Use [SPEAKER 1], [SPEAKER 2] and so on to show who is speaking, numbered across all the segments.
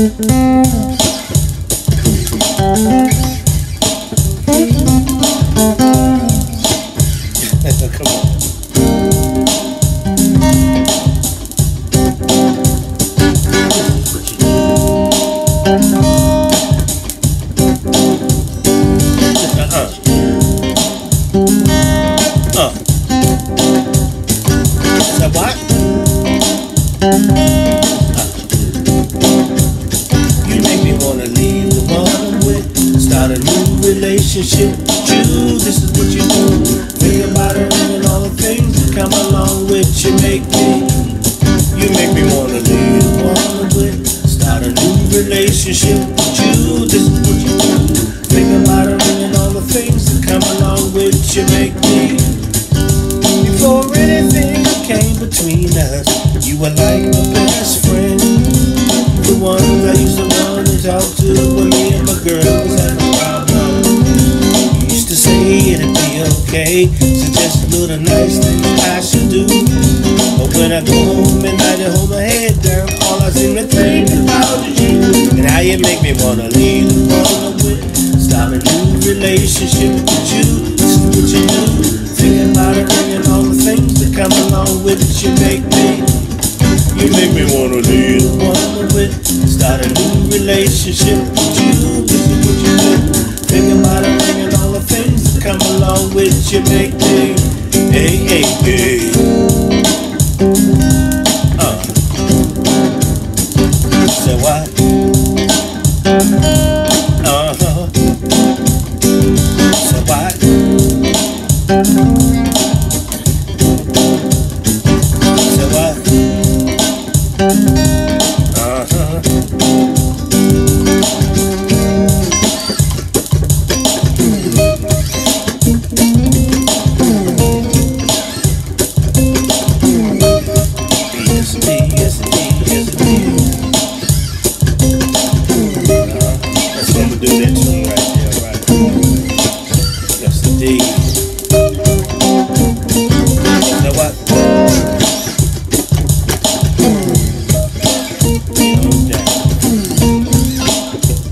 [SPEAKER 1] Come on. Relationship. You, this is what you do. Think about it and all the things that come along with you. Make me, you make me wanna leave one I'm start a new relationship. with You, this is what you do. Think about it and all the things that come along with you. Make me. Before anything came between us, you were like my best friend. The one I used to want to talk to when me and my girl was okay, suggest little nice things I should do. But when I go home and I just hold my head down, all I seem to think about is you. And how you make me wanna leave the I'm with, start a new relationship with you. This is what you do. Thinking about it and all the things that come along with it, you make me. You make me wanna leave the I'm with, start a new relationship with you. It, you make me. Hey, hey, hey. That's right there, right? Indeed. You know what?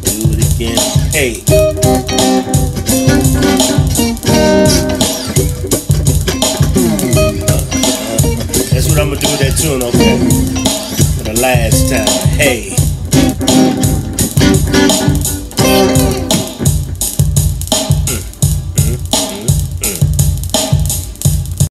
[SPEAKER 1] Do it again. Hey. That's what I'm gonna do with that tune, okay? For the last time. Hey.